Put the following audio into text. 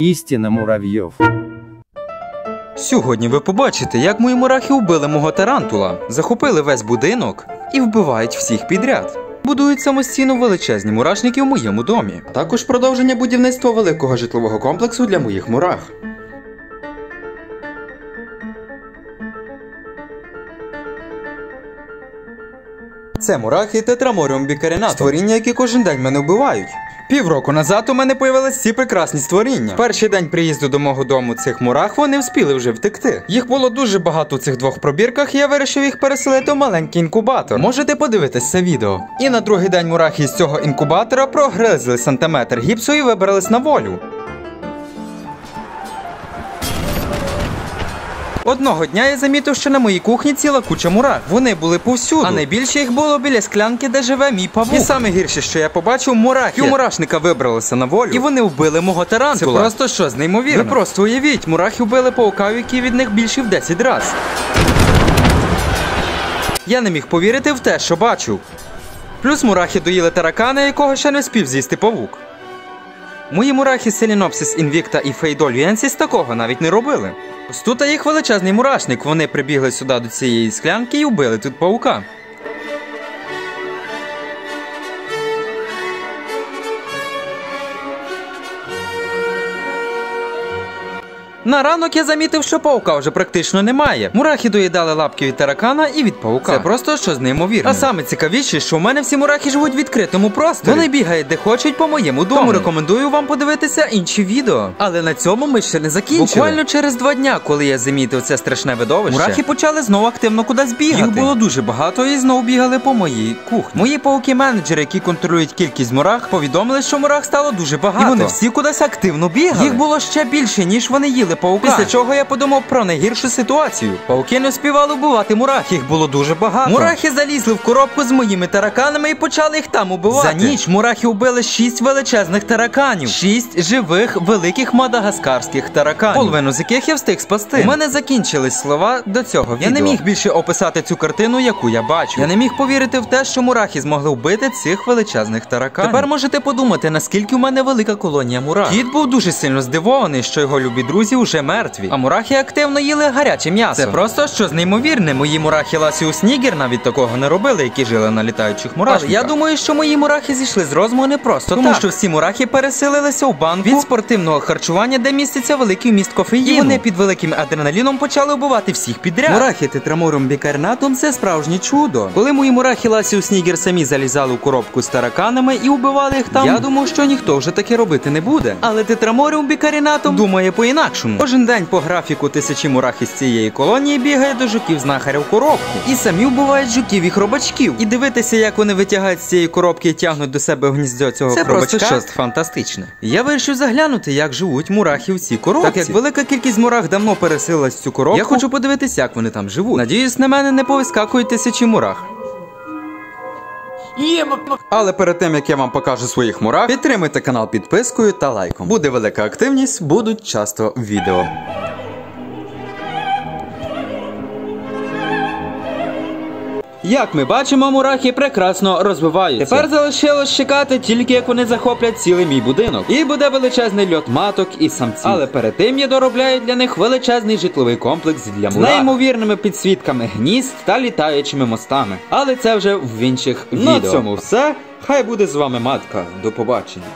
Истина муравьев. Сьогодні ви побачите, як мої мурахи вбили мого тарантула, захопили весь будинок і вбивають всіх підряд. Будують самостійно величезні мурашники в моєму домі. Також продовження будівництва великого житлового комплексу для моїх мурах. Це мурахи тетраморіум бікарінату. Створіння, які кожен день мене вбивають. Півроку назад у мене появились ці прекрасні створіння. Перший день приїзду до мого дому цих мурах вони вспіли вже втекти. Їх було дуже багато у цих двох пробірках, я вирішив їх переселити в маленький інкубатор. Можете подивитись це відео. І на другий день мурахи з цього інкубатора прогризли сантиметр гіпсу і вибрались на волю. Одного дня я замітив, що на моїй кухні ціла куча мурах. Вони були повсюду. А найбільше їх було біля склянки, де живе мій павук. І саме гірше, що я побачив, мурахи. У мурашника вибралися на волю. І вони вбили мого тарантула. Це просто щось неймовірне. Ви просто уявіть, мурахи вбили паука, який від них більший в 10 разів. Я не міг повірити в те, що бачу. Плюс мурахи доїли таракана, якого ще не спів з'їсти павук. Мої мурахи Селінопсис Інвікта і Фейдолюєнсіс такого навіть не робили. Ось тут їх величезний мурашник. Вони прибігли сюди до цієї склянки і вбили тут паука. На ранок я замітив, що паука вже практично немає. Мурахи доїдали лапки від таракана і від паука. Це просто щось неймовірне. А саме цікавіше, що у мене всі мурахи живуть в відкритому просторі. Вони бігають де хочуть по моєму дому. Тому рекомендую вам подивитися інші відео. Але на цьому ми ще не закінчили. Буквально через два дня, коли я замітив це страшне видовище, мурахи почали знову активно кудись бігати. Їх було дуже багато і знову бігали по моїй кухні. Мої пауки-менеджери, які контролюють кількість мурах, повідомили, що мурах стало дуже багато. І вони всі кудись активно бігали. Їх було ще більше, ніж вони їли паука. Після чого я подумав про найгіршу ситуацію. Пауки не співали вбивати мурах, їх було дуже багато. Мурахи залізли в коробку з моїми тараканами і почали їх там убивати. За ніч мурахи вбили шість величезних тараканів, шість живих великих мадагаскарських тараканів, половину з яких я встиг спасти. У мене закінчились слова до цього. відео. Я не міг більше описати цю картину, яку я бачу. Я не міг повірити в те, що мурахи змогли вбити цих величезних тараканів. Тепер можете подумати, наскільки у мене велика колонія мурах. Кіт був дуже сильно здивований, що його любі друзі вже мертві. А мурахи активно їли гаряче м'ясо. Це просто щось неймовірне. Мої мурахи Lasius niger навіть такого не робили, які жили на літаючих мурашниках. Але я думаю, що мої мурахи зійшли з розуму не просто тому, так. що всі мурахи переселилися у банку від спортивного харчування, де міститься великий вміст кофеїну. І вони під великим адреналіном почали вбивати всіх підряд. Мурахи Tetramorium bicarinatum це справжнє чудо. Коли мої мурахи Lasius niger самі залізали у коробку з тараканами і убивали їх там, я думав, що ніхто вже таке робити не буде. Але Tetramorium bicarinatum думає по-інакшому. Кожен день по графіку тисячі мурах із цієї колонії бігає до жуків знахаря в коробку. І самі вбивають жуків і хробачків. І дивитися, як вони витягають з цієї коробки і тягнуть до себе в гніздо цього Це хробачка. просто щось фантастичне. Я вирішив заглянути, як живуть мурахи в цій коробці. Так як велика кількість мурах давно пересилилась в цю коробку. Я хочу подивитися, як вони там живуть. Надіюсь, на мене не повискакують тисячі мурах. Але перед тим як я вам покажу своїх мурах, підтримуйте канал підпискою та лайком. Буде велика активність, будуть часто відео. Як ми бачимо, мурахи прекрасно розвиваються. Тепер залишилось чекати тільки як вони захоплять цілий мій будинок. І буде величезний льот маток і самців. Але перед тим я доробляю для них величезний житловий комплекс для мурах. З неймовірними підсвітками гнізд та літаючими мостами. Але це вже в інших відео. На цьому все. Хай буде з вами матка. До побачення.